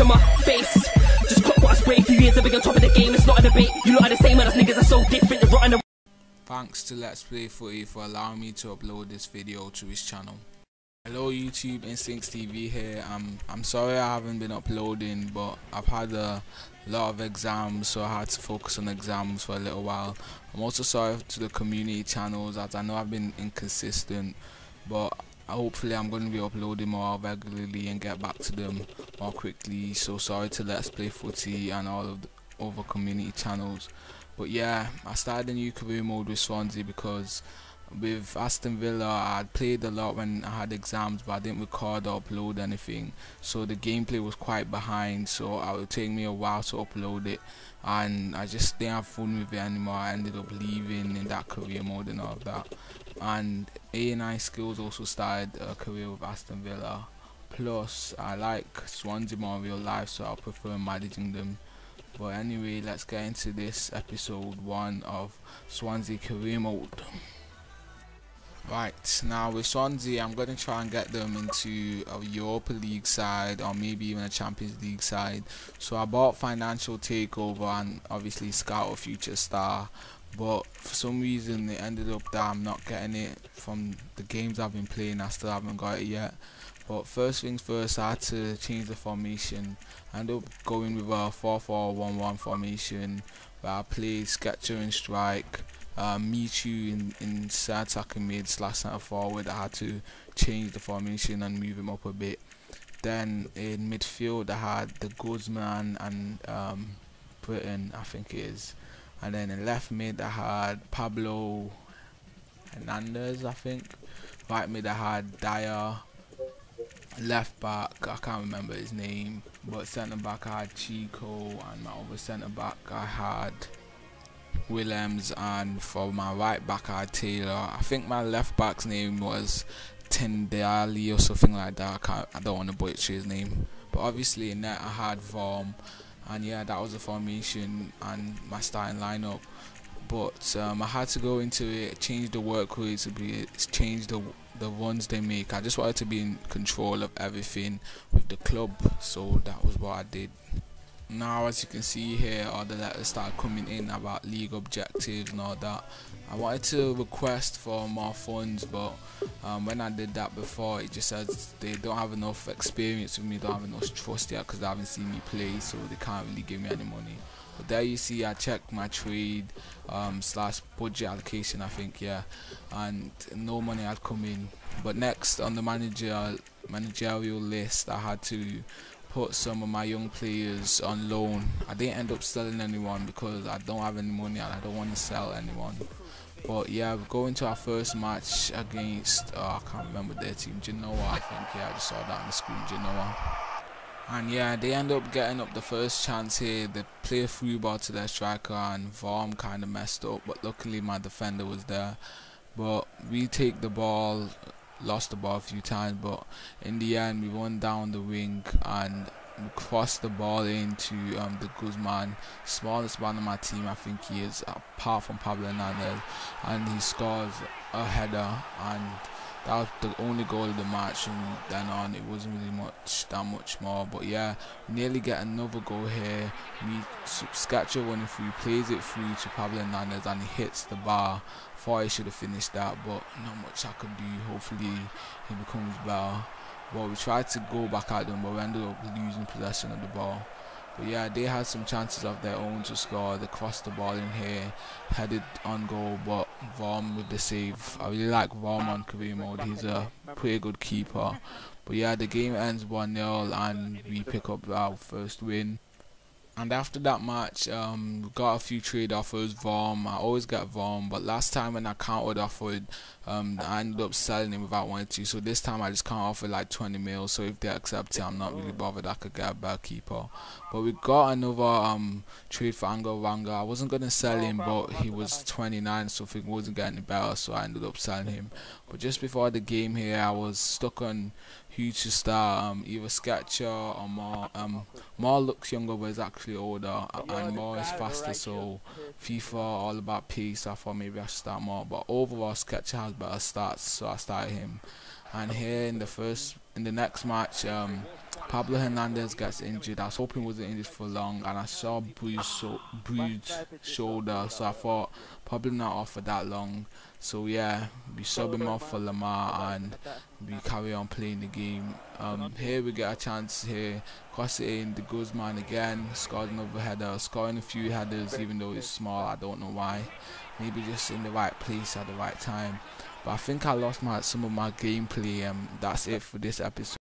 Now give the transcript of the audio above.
on my face. Just clock what I spray. Few years I've on top of the game. It's not a debate. You lot are the same, and us niggas are so different. They're rotten. Thanks to Let's Play Footy for allowing me to upload this video to his channel. Hello YouTube, InstincsTV here. I'm I'm sorry I haven't been uploading, but I've had a lot of exams, so I had to focus on exams for a little while. I'm also sorry to the community channels, as I know I've been inconsistent, but hopefully I'm going to be uploading more regularly and get back to them more quickly. So sorry to Let's Play Footy and all of the other community channels. But yeah, I started a new career mode with Swansea because with Aston Villa I played a lot when I had exams but I didn't record or upload anything. So the gameplay was quite behind so it would take me a while to upload it. And I just didn't have fun with it anymore. I ended up leaving in that career mode and all of that. And A&I skills also started a career with Aston Villa. Plus I like Swansea more in real life so I prefer managing them. But anyway let's get into this episode 1 of Swansea career mode Right, now with Swansea, I'm going to try and get them into a Europa League side or maybe even a Champions League side. So I bought Financial Takeover and obviously Scout a Future Star. But for some reason it ended up that I'm not getting it from the games I've been playing. I still haven't got it yet. But first things first, I had to change the formation. I ended up going with a 4-4-1-1 formation where I played Shechter and Strike um, Michu in, in center attacking mid slash centre forward. I had to change the formation and move him up a bit. Then in midfield, I had De Guzman and um, Britton, I think it is. And then in left mid, I had Pablo Hernandez, I think. Right mid, I had Dyer. Left back, I can't remember his name. But centre back, I had Chico. And my other centre back, I had Williams and for my right back I had Taylor. I think my left back's name was Tiendalli or something like that. I, can't, I don't want to butcher his name. But obviously in that I had Vorm and yeah that was the formation and my starting lineup. But um, I had to go into it, change the work rate to be change the the runs they make. I just wanted to be in control of everything with the club, so that was what I did now as you can see here all the letters start coming in about league objectives and all that. I wanted to request for more funds but um, when I did that before it just says they don't have enough experience with me don't have enough trust yet because they haven't seen me play so they can't really give me any money. But there you see I checked my trade um, slash budget allocation I think yeah and no money had come in. But next on the manager managerial list I had to put some of my young players on loan. I didn't end up selling anyone because I don't have any money and I don't want to sell anyone. But yeah, we're going to our first match against, oh, I can't remember their team, Genoa I think, yeah, I just saw that on the screen, Genoa. And yeah, they end up getting up the first chance here. They play a free ball to their striker and Vorm kind of messed up, but luckily my defender was there. But we take the ball lost the ball a few times, but in the end we won down the wing and we crossed the ball into um, De Guzman, smallest man on my team. I think he is, apart from Pablo Hernandez, and he scores a header and that was the only goal of the match and then on it wasn't really much that much more. But yeah nearly get another goal here. We Shechter running through plays it through to Pablo Hernandez and he hits the bar. Thought he should have finished that but not much I could do. Hopefully he becomes better. But we tried to go back at them but we ended up losing possession of the ball but yeah, they had some chances of their own to score. They crossed the ball in here, headed on goal, but Vorm with the save. I really like Vorm on career mode. He's a pretty good keeper. But yeah, the game ends 1-0 and we pick up our first win and after that match um got a few trade offers Vorm I always get Vorm but last time when I countered offered um I ended up selling him without wanting to. So this time I just can't offer like 20 mil. So if they accept it I'm not really bothered. I could get a better keeper. But we got another um trade for Angel Rangel I wasn't gonna sell him but he was 29 so it wasn't getting better so I ended up selling him. But just before the game here I was stuck on who to start um, either Shechter or Moore um Moore looks younger but is actually older and Moore is faster so FIFA all about pace I thought maybe I should start Moore but overall Shechter has better stats so I started him. And here in the first in the next match um Pablo Hernandez gets injured. I was hoping he wasn't injured for long, and I saw bruised, so, shoulder, so I thought probably not off for that long. So yeah, we sub him off for Lamah, and we carry on playing the game. Um, here we get a chance here, cross in De Guzman again, scored another header, scoring a few headers even though it's small. I don't know why. Maybe just in the right place at the right time. But I think I lost my some of my gameplay. Um, that's it for this. a pessoa.